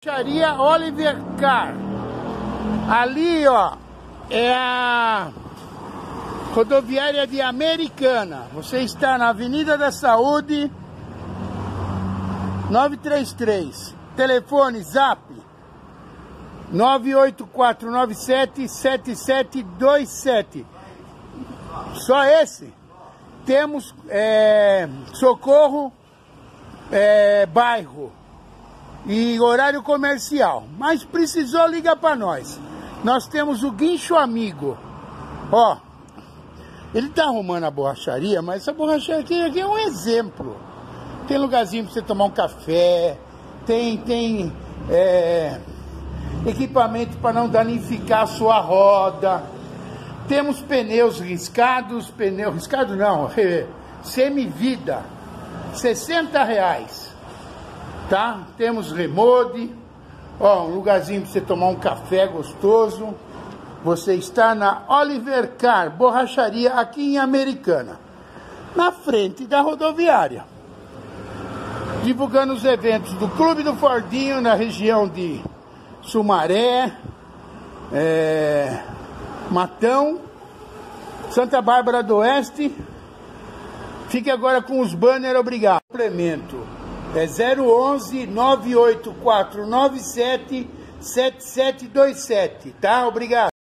Charia Oliver Car. Ali, ó, é a rodoviária de Americana. Você está na Avenida da Saúde, 933. Telefone Zap 984977727. Só esse. Temos é, socorro é, bairro e horário comercial. Mas precisou ligar para nós. Nós temos o guincho amigo. Ó, ele tá arrumando a borracharia, mas essa borracharia aqui é um exemplo. Tem lugarzinho para você tomar um café, tem tem é, equipamento para não danificar a sua roda. Temos pneus riscados, pneu riscado não, semi-vida, 60 reais tá? Temos remode, ó, um lugarzinho para você tomar um café gostoso. Você está na Oliver Car, borracharia aqui em Americana, na frente da rodoviária. Divulgando os eventos do Clube do Fordinho na região de Sumaré, é, Matão, Santa Bárbara do Oeste. Fique agora com os banners, obrigado. Complemento. É 011 98497 7727, tá? Obrigado.